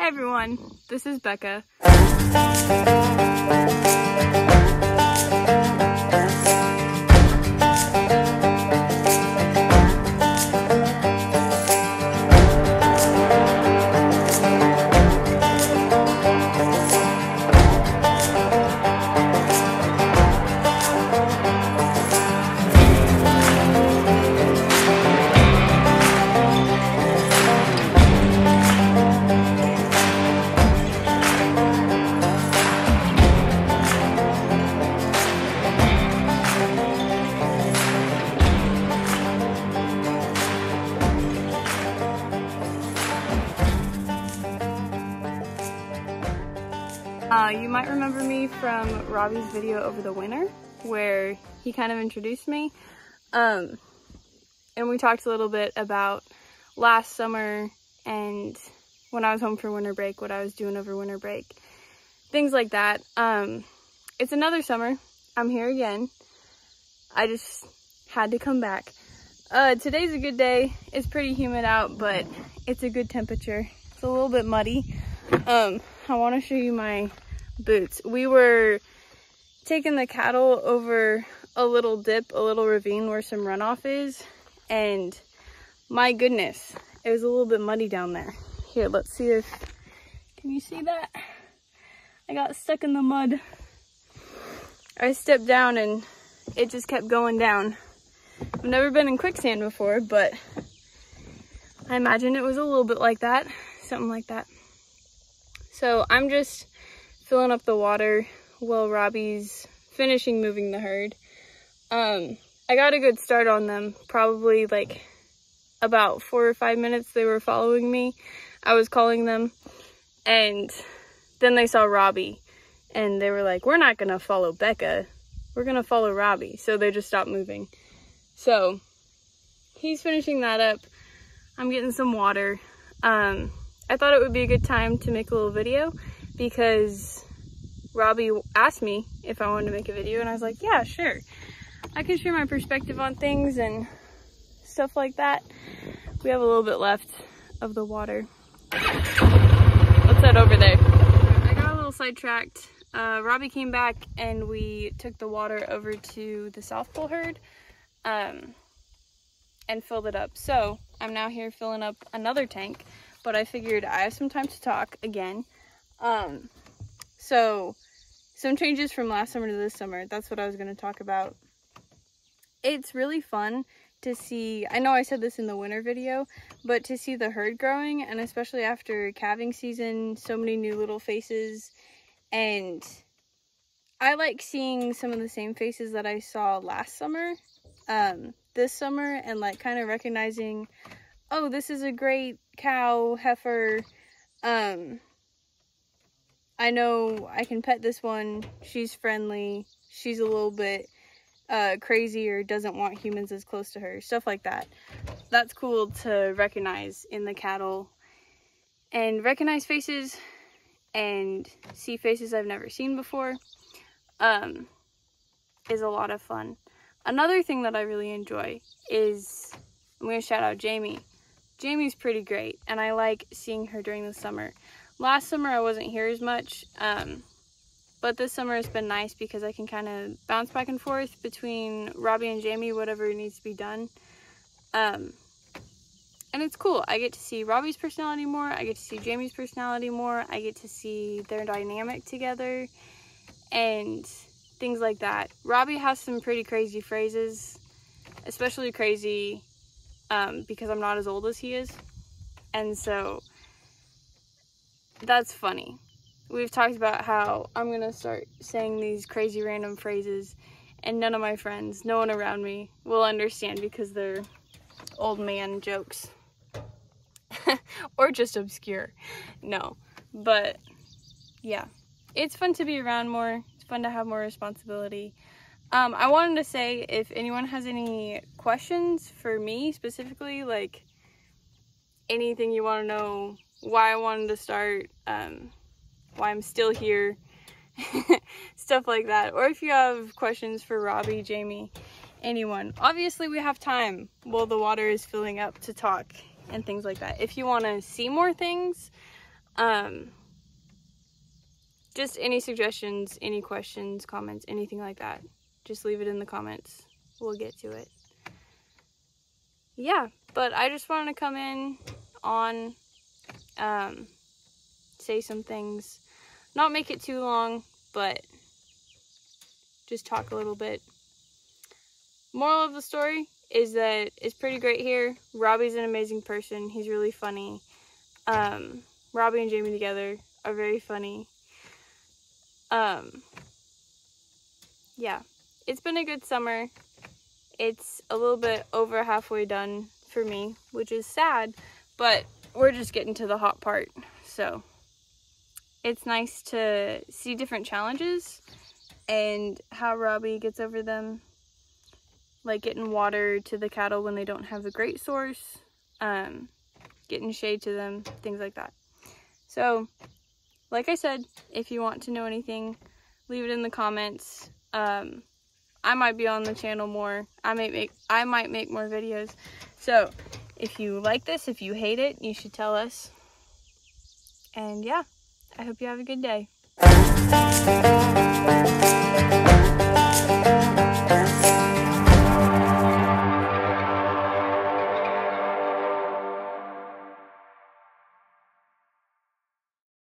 Hey everyone, this is Becca. You might remember me from Robbie's video over the winter where he kind of introduced me. Um, and we talked a little bit about last summer and when I was home for winter break, what I was doing over winter break, things like that. Um, it's another summer. I'm here again. I just had to come back. Uh, today's a good day. It's pretty humid out, but it's a good temperature. It's a little bit muddy. Um, I want to show you my boots. We were taking the cattle over a little dip, a little ravine where some runoff is, and my goodness, it was a little bit muddy down there. Here, let's see if, can you see that? I got stuck in the mud. I stepped down and it just kept going down. I've never been in quicksand before, but I imagine it was a little bit like that, something like that. So I'm just filling up the water while Robbie's finishing moving the herd. Um, I got a good start on them, probably like about four or five minutes they were following me. I was calling them and then they saw Robbie and they were like, we're not gonna follow Becca, we're gonna follow Robbie. So they just stopped moving. So he's finishing that up. I'm getting some water. Um, I thought it would be a good time to make a little video because Robbie asked me if I wanted to make a video and I was like, yeah, sure. I can share my perspective on things and stuff like that. We have a little bit left of the water. Let's head over there. I got a little sidetracked. Uh, Robbie came back and we took the water over to the South Poll herd um, and filled it up. So I'm now here filling up another tank but I figured I have some time to talk again. Um, so some changes from last summer to this summer. That's what I was going to talk about. It's really fun to see, I know I said this in the winter video, but to see the herd growing and especially after calving season, so many new little faces and I like seeing some of the same faces that I saw last summer, um, this summer and like kind of recognizing, oh, this is a great cow, heifer. Um, I know I can pet this one. She's friendly. She's a little bit uh, crazy or doesn't want humans as close to her. Stuff like that. That's cool to recognize in the cattle. And recognize faces and see faces I've never seen before um, is a lot of fun. Another thing that I really enjoy is, I'm going to shout out Jamie. Jamie's pretty great, and I like seeing her during the summer. Last summer I wasn't here as much, um, but this summer has been nice because I can kind of bounce back and forth between Robbie and Jamie, whatever needs to be done. Um, and it's cool. I get to see Robbie's personality more. I get to see Jamie's personality more. I get to see their dynamic together and things like that. Robbie has some pretty crazy phrases, especially crazy um, because I'm not as old as he is. And so that's funny. We've talked about how I'm going to start saying these crazy random phrases and none of my friends, no one around me will understand because they're old man jokes. or just obscure. No. But yeah, it's fun to be around more. It's fun to have more responsibility. Um, I wanted to say if anyone has any questions for me specifically, like anything you want to know, why I wanted to start, um, why I'm still here, stuff like that. Or if you have questions for Robbie, Jamie, anyone. Obviously we have time while the water is filling up to talk and things like that. If you want to see more things, Um, just any suggestions, any questions, comments, anything like that. Just leave it in the comments. We'll get to it. Yeah, but I just wanted to come in on, um, say some things. Not make it too long, but just talk a little bit. Moral of the story is that it's pretty great here. Robbie's an amazing person. He's really funny. Um, Robbie and Jamie together are very funny. Um, yeah, it's been a good summer. It's a little bit over halfway done for me, which is sad, but we're just getting to the hot part. So it's nice to see different challenges and how Robbie gets over them. Like getting water to the cattle when they don't have a great source, um, getting shade to them, things like that. So, like I said, if you want to know anything, leave it in the comments. Um, I might be on the channel more. I might make I might make more videos. So, if you like this, if you hate it, you should tell us. And yeah, I hope you have a good day.